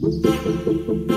Thank you.